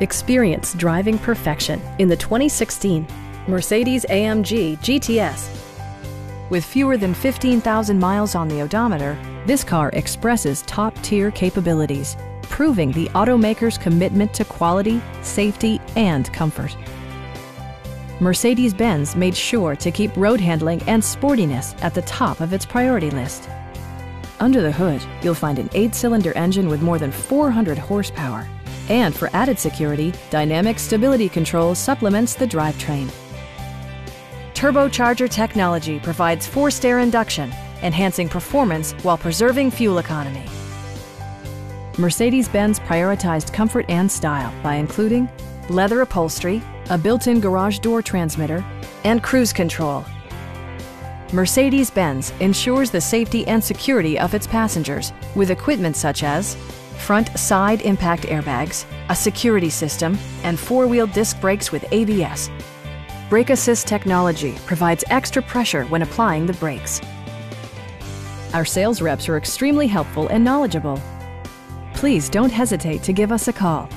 Experience driving perfection in the 2016 Mercedes AMG GTS. With fewer than 15,000 miles on the odometer, this car expresses top-tier capabilities, proving the automaker's commitment to quality, safety, and comfort. Mercedes-Benz made sure to keep road handling and sportiness at the top of its priority list. Under the hood, you'll find an eight-cylinder engine with more than 400 horsepower. And for added security, Dynamic Stability Control supplements the drivetrain. Turbocharger technology provides forced air induction, enhancing performance while preserving fuel economy. Mercedes-Benz prioritized comfort and style by including leather upholstery, a built-in garage door transmitter, and cruise control. Mercedes-Benz ensures the safety and security of its passengers with equipment such as front side impact airbags, a security system, and four-wheel disc brakes with ABS. Brake Assist technology provides extra pressure when applying the brakes. Our sales reps are extremely helpful and knowledgeable. Please don't hesitate to give us a call